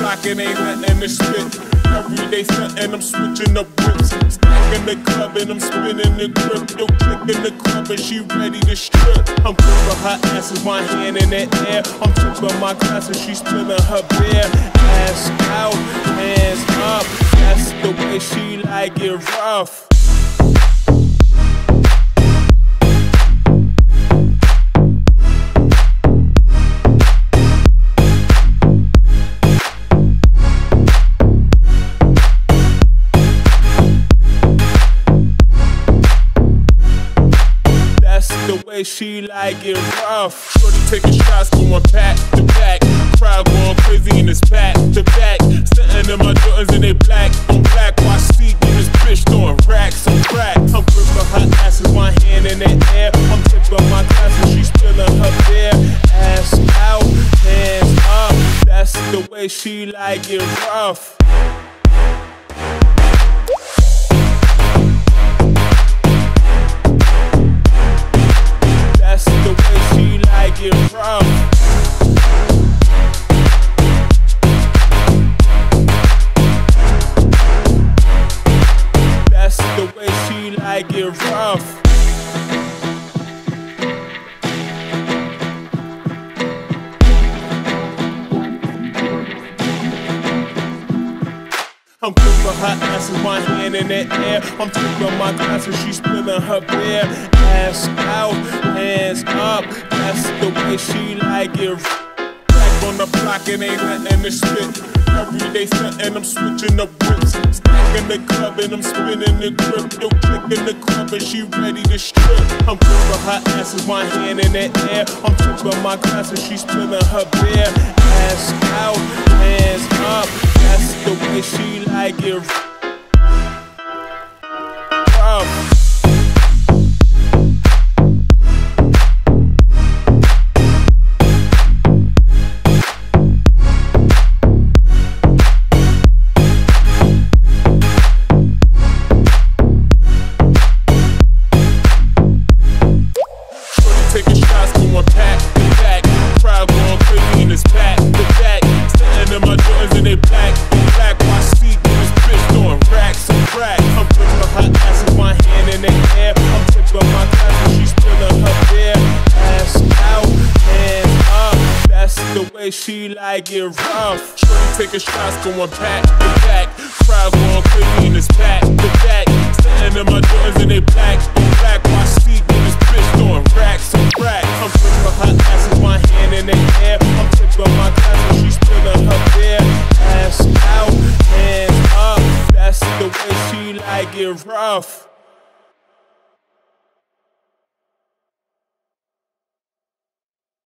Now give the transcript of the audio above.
Block, it ain't nothing to spit. Every day stuntin', I'm switching up whips. Stacking the club and I'm spinning the grip. Yo, clicking the club and she ready to strip. I'm gripping her ass with my hand in the air. I'm tipping my glass and she's spilling her beer. Ass out, hands up. That's the way she like it rough. The way she like it rough. Shorty taking shots, going back to back. Crowd going crazy in this back to back. Sitting in my Jordans and they black on black. Watch in this bitch throwing racks on crack. I'm gripping her ass with my hand in the air. I'm tipping my glass and she spilling her beer. Ass out, hands up. That's the way she like it rough. Like it rough. I'm gripping her ass with my hand in the air. I'm tipping my glass and she's spilling her beer. Ass out, hands up. That's the way she like it. Back on the block, it ain't nothing to spit. Every day stuntin', I'm switching up whips. Stacking the club and I'm spinning the grip. Yo, clicking the club and she ready to strip. I'm gripping her ass with my hand in the air. I'm tipping my glass and she's spilling her beer. Way she like it rough. Shorty taking shots, going back to back. Crowd going crazy in this back to back. Sitting in my Jordans and they black, black. Watch Steve in this bitch throwing racks on crack. I'm gripping her ass with my hand in the air. I'm tipping my glass and she's spilling her beer. Ass out, hands up. That's the way she like it rough.